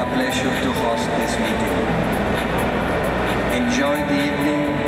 a pleasure to host this meeting. Enjoy the evening.